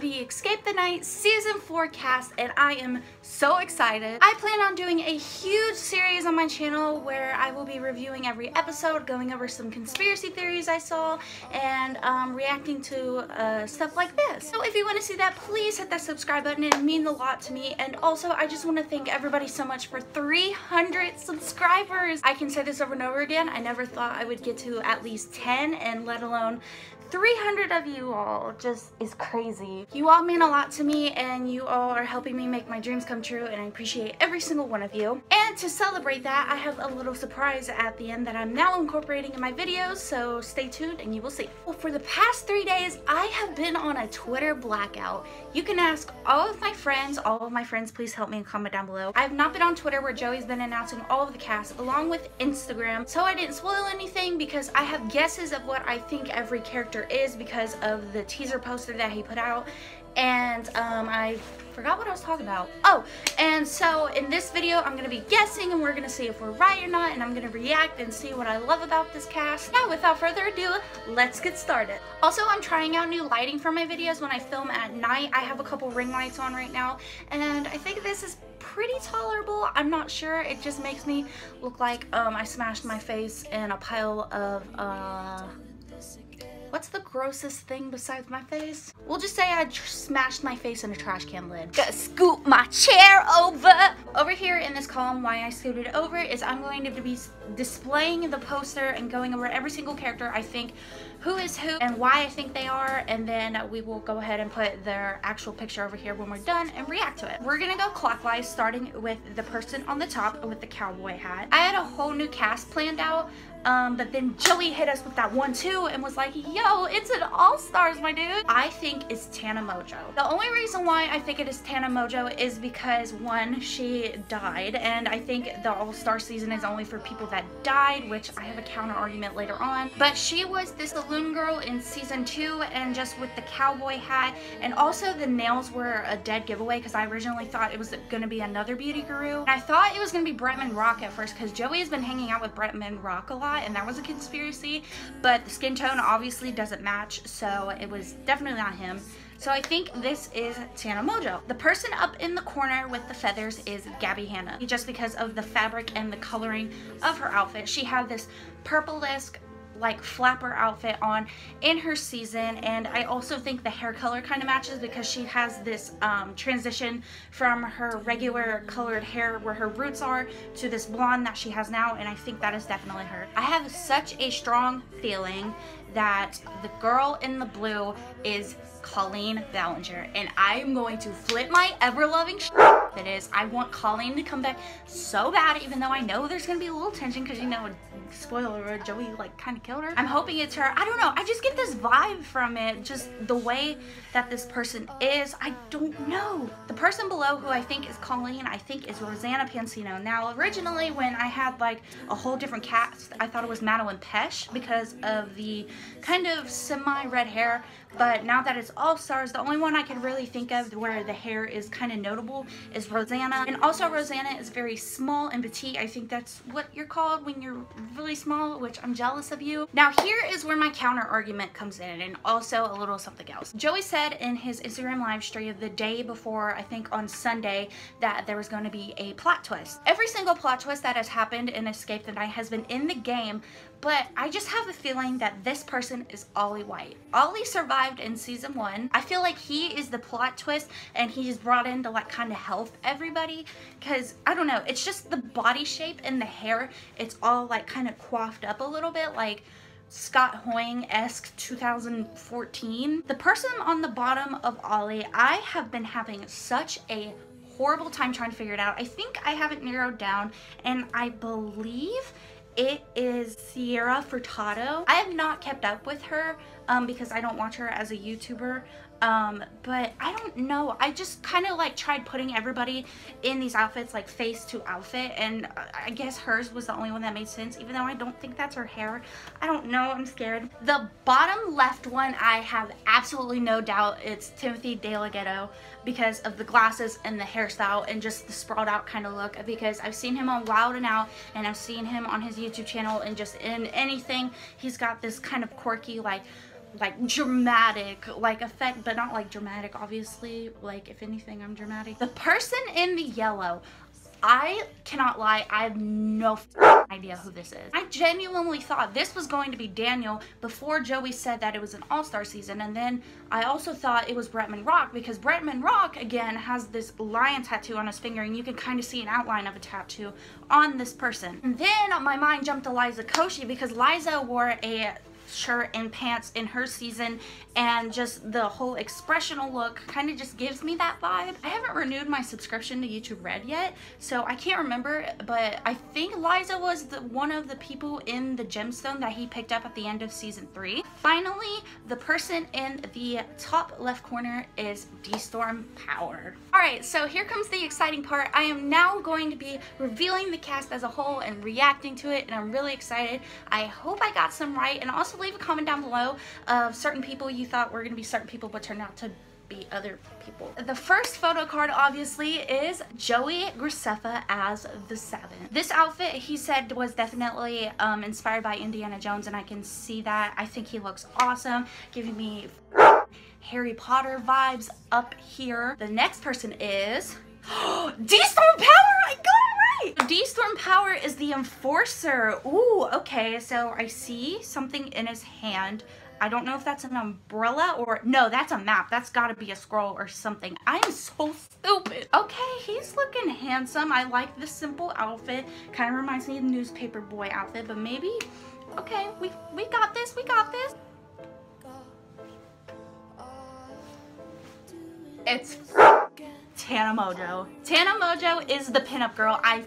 the Escape the Night Season 4 cast and I am so excited. I plan on doing a huge series on my channel where I will be reviewing every episode, going over some conspiracy theories I saw, and um, reacting to uh, stuff like this. So if you want to see that, please hit that subscribe button. It means a lot to me. And also, I just want to thank everybody so much for 300 subscribers. I can say this over and over again. I never thought I would get to at least 10 and let alone 300 of you all just is crazy. You all mean a lot to me and you all are helping me make my dreams come true and I appreciate every single one of you. And to celebrate that, I have a little surprise at the end that I'm now incorporating in my videos, so stay tuned and you will see. Well, for the past three days, I have been on a Twitter blackout. You can ask all of my friends, all of my friends, please help me and comment down below. I have not been on Twitter where Joey's been announcing all of the cast along with Instagram, so I didn't spoil anything because I have guesses of what I think every character is because of the teaser poster that he put out and um, I forgot what I was talking about. Oh, and so in this video, I'm going to be guessing and we're going to see if we're right or not, and I'm going to react and see what I love about this cast. Now, without further ado, let's get started. Also, I'm trying out new lighting for my videos when I film at night. I have a couple ring lights on right now, and I think this is pretty tolerable. I'm not sure. It just makes me look like um, I smashed my face in a pile of... Uh, What's the grossest thing besides my face? We'll just say I smashed my face in a trash can lid. Gotta scoot my chair over. Over here in this column, why I scooted over is I'm going to be displaying the poster and going over every single character I think who is who and why I think they are and then we will go ahead and put their actual picture over here when we're done and react to it. We're gonna go clockwise starting with the person on the top with the cowboy hat. I had a whole new cast planned out um, but then Joey hit us with that one too and was like, yo, it's an All-Stars, my dude. I think it's Tana Mongeau. The only reason why I think it is Tana Mongeau is because one, she died and I think the All-Star season is only for people that died, which I have a counter argument later on. But she was the saloon girl in season two and just with the cowboy hat and also the nails were a dead giveaway because I originally thought it was going to be another beauty guru. And I thought it was going to be Bretman Rock at first because Joey has been hanging out with Bretman Rock a lot and that was a conspiracy, but the skin tone obviously doesn't match, so it was definitely not him. So I think this is Tana Mongeau. The person up in the corner with the feathers is Gabbie Hanna, just because of the fabric and the coloring of her outfit. She had this purple-esque like flapper outfit on in her season and I also think the hair color kind of matches because she has this um, transition from her regular colored hair where her roots are to this blonde that she has now and I think that is definitely her. I have such a strong feeling that the girl in the blue is Colleen Ballinger and I'm going to flip my ever-loving that is. I want Colleen to come back so bad even though I know there's gonna be a little tension because you know spoiler Joey like kind of killed her. I'm hoping it's her. I don't know. I just get this vibe from it. Just the way that this person is. I don't know. The person below who I think is Colleen, I think is Rosanna Pansino. Now, originally when I had like a whole different cast, I thought it was Madeline Pesh because of the kind of semi-red hair. But now that it's All Stars, the only one I can really think of where the hair is kind of notable is Rosanna. And also Rosanna is very small and petite. I think that's what you're called when you're really small, which I'm jealous of you. Now here is where my counter argument comes in and also a little something else. Joey said in his Instagram live stream the day before, I think on Sunday, that there was going to be a plot twist. Every single plot twist that has happened in Escape the Night has been in the game, but I just have a feeling that this person is Ollie White. Ollie survived in season one. I feel like he is the plot twist and he's brought in to like kind of help everybody because I don't know, it's just the body shape and the hair. It's all like kind of coiffed up a little bit like Scott Hoying-esque 2014. The person on the bottom of Ollie, I have been having such a horrible time trying to figure it out. I think I have it narrowed down and I believe it is Sierra Furtado. I have not kept up with her um, because I don't watch her as a YouTuber. Um, but I don't know. I just kind of like tried putting everybody in these outfits like face to outfit and uh, I guess hers was the only one that made sense even though I don't think that's her hair. I don't know. I'm scared. The bottom left one I have absolutely no doubt it's Timothy DeLaGhetto because of the glasses and the hairstyle and just the sprawled out kind of look because I've seen him on Wild and Out and I've seen him on his YouTube channel and just in anything he's got this kind of quirky like like dramatic like effect but not like dramatic obviously like if anything I'm dramatic the person in the yellow I cannot lie, I have no idea who this is. I genuinely thought this was going to be Daniel before Joey said that it was an all-star season and then I also thought it was Bretman Rock because Bretman Rock again has this lion tattoo on his finger and you can kind of see an outline of a tattoo on this person. And then my mind jumped to Liza Koshy because Liza wore a shirt and pants in her season and just the whole expressional look kind of just gives me that vibe. I haven't renewed my subscription to YouTube Red yet, so I can't remember, but I think Liza was the, one of the people in the gemstone that he picked up at the end of season three. Finally, the person in the top left corner is DeStorm Power. All right, so here comes the exciting part. I am now going to be revealing the cast as a whole and reacting to it, and I'm really excited. I hope I got some right, and also leave a comment down below of certain people you thought were going to be certain people but turned out to be other people. The first photo card obviously is Joey Graceffa as the Seven. This outfit he said was definitely um, inspired by Indiana Jones and I can see that. I think he looks awesome, giving me Harry Potter vibes up here. The next person is DeStorm Power! I got right! DeStorm Power is the Enforcer. Ooh, okay, so I see something in his hand. I don't know if that's an umbrella or no, that's a map. That's gotta be a scroll or something. I'm so stupid. Okay, he's looking handsome. I like the simple outfit. Kind of reminds me of the newspaper boy outfit, but maybe, okay, we, we got this, we got this. It's Tana Mongeau. Tana Mongeau is the pinup girl. I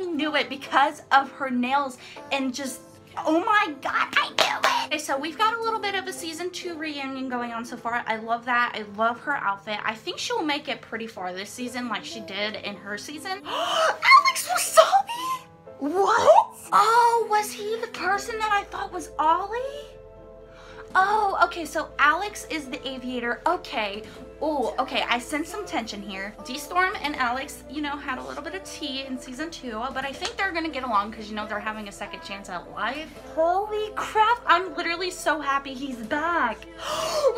knew it because of her nails and just Oh my god, I knew it! Okay, so we've got a little bit of a season two reunion going on so far. I love that. I love her outfit. I think she'll make it pretty far this season like she did in her season. Alex Wassabi! What? Oh, was he the person that I thought was Ollie? Oh, okay, so Alex is the aviator. Okay. Oh, okay, I sense some tension here. DeStorm and Alex, you know, had a little bit of tea in season two, but I think they're gonna get along because, you know, they're having a second chance at life. Holy crap, I'm literally so happy he's back.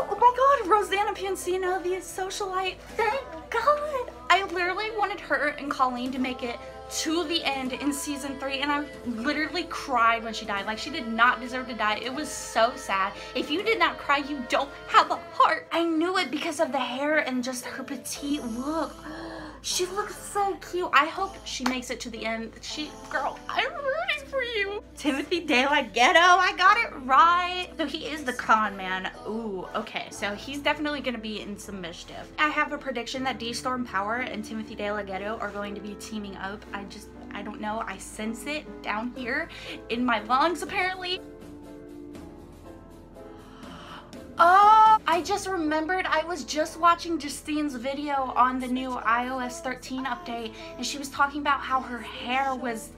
Oh my god, Rosanna Pansino, the socialite. Thank god. I literally wanted her and Colleen to make it to the end in season three and I literally cried when she died. Like she did not deserve to die. It was so sad. If you did not cry, you don't have a heart. I knew it because of the hair and just her petite look. She looks so cute. I hope she makes it to the end. She, girl, for you. Timothy La Ghetto, I got it right. So he is the con man. Ooh, okay. So he's definitely gonna be in some mischief. I have a prediction that DeStorm Power and Timothy La Ghetto are going to be teaming up. I just, I don't know. I sense it down here in my lungs apparently. Oh, I just remembered I was just watching Justine's video on the new iOS 13 update and she was talking about how her hair was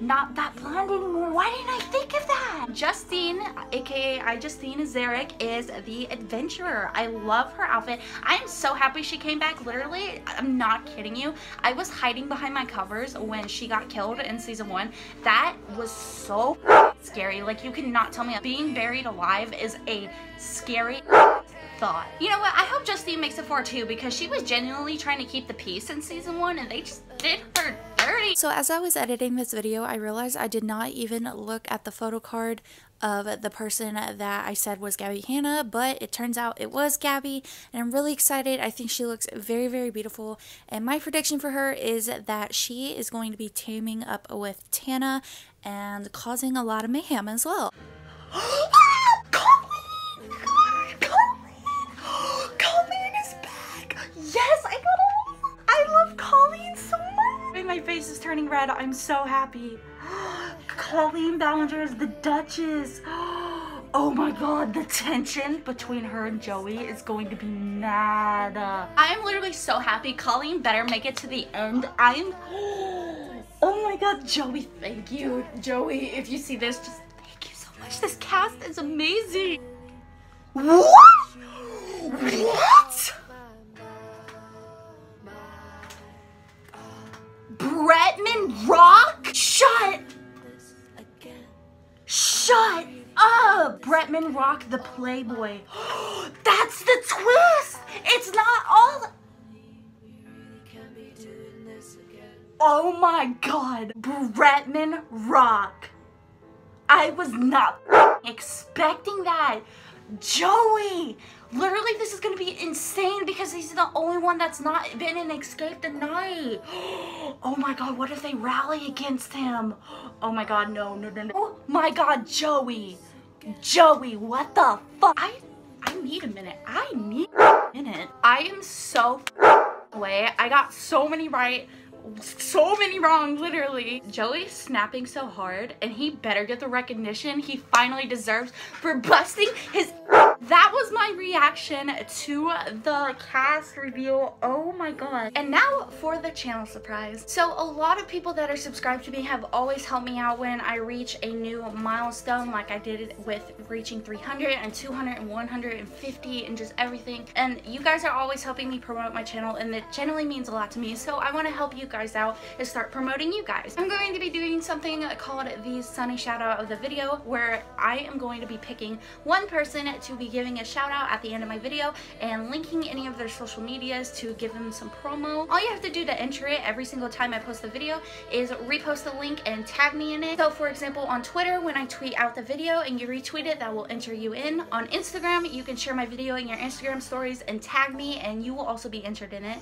not that blonde anymore. Why didn't I think of that? Justine, aka I Justine Ezarik, is the adventurer. I love her outfit. I am so happy she came back. Literally, I'm not kidding you. I was hiding behind my covers when she got killed in season one. That was so scary. Like you cannot tell me being buried alive is a scary thought. You know what? I hope Justine makes it far too because she was genuinely trying to keep the peace in season one and they just did her So as I was editing this video, I realized I did not even look at the photo card of the person that I said was Gabbie Hanna, but it turns out it was Gabbie, and I'm really excited. I think she looks very, very beautiful, and my prediction for her is that she is going to be teaming up with Tana and causing a lot of mayhem as well. Oh, my face is turning red. I'm so happy. Colleen Ballinger is the Duchess. Oh my god, the tension between her and Joey is going to be mad. I'm literally so happy. Colleen better make it to the end. I'm... Oh my god, Joey, thank you. Joey, if you see this, just thank you so much. This cast is amazing. What? What? Bretman Rock? Shut. Shut up. Bretman Rock, the Playboy. That's the twist! It's not all. Oh my god. Bretman Rock. I was not expecting that. Joey! Literally, this is gonna be insane because he's the only one that's not been in Escape the Night. Oh my god, what if they rally against him? Oh my god, no, no, no, no. Oh my god, Joey! Joey, what the fuck? I, I need a minute. I need a minute. I am so away. I got so many right so many wrong, literally. Joey's snapping so hard and he better get the recognition he finally deserves for busting his that was my reaction to the cast reveal. Oh my god. And now for the channel surprise. So a lot of people that are subscribed to me have always helped me out when I reach a new milestone like I did with reaching 300 and 200 and 150 and just everything. And you guys are always helping me promote my channel and it generally means a lot to me. So I want to help you guys out and start promoting you guys. I'm going to be doing something called the Sunny shout out of the video where I am going to be picking one person to be giving a shout out at the end of my video and linking any of their social medias to give them some promo. All you have to do to enter it every single time I post the video is repost the link and tag me in it. So for example on Twitter when I tweet out the video and you retweet it that will enter you in. On Instagram you can share my video in your Instagram stories and tag me and you will also be entered in it.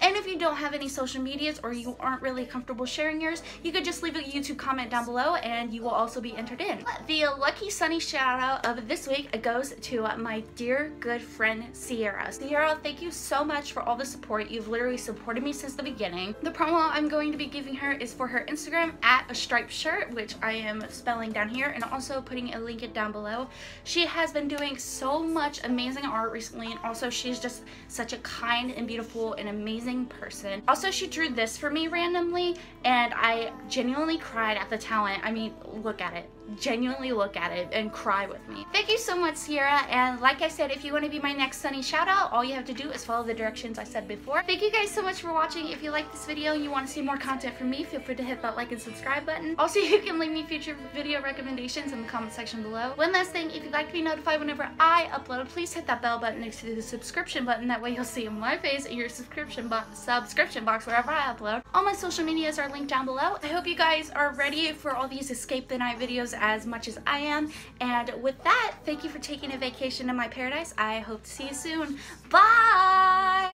And if you don't have any social medias or you aren't really comfortable sharing yours, you could just leave a YouTube comment down below and you will also be entered in. The lucky sunny shout out of this week goes to my dear good friend Sierra. Sierra, thank you so much for all the support. You've literally supported me since the beginning. The promo I'm going to be giving her is for her Instagram at a striped shirt, which I am spelling down here and also putting a link down below. She has been doing so much amazing art recently and also she's just such a kind and beautiful and amazing amazing person. Also, she drew this for me randomly and I genuinely cried at the talent. I mean, look at it genuinely look at it and cry with me. Thank you so much, Sierra. And like I said, if you want to be my next Sunny shout out, all you have to do is follow the directions I said before. Thank you guys so much for watching. If you like this video and you want to see more content from me, feel free to hit that like and subscribe button. Also, you can leave me future video recommendations in the comment section below. One last thing, if you'd like to be notified whenever I upload, please hit that bell button next to the subscription button. That way you'll see my face in your subscription box subscription box wherever I upload. All my social medias are linked down below. I hope you guys are ready for all these Escape the Night videos as much as I am. And with that, thank you for taking a vacation in my paradise. I hope to see you soon. Bye!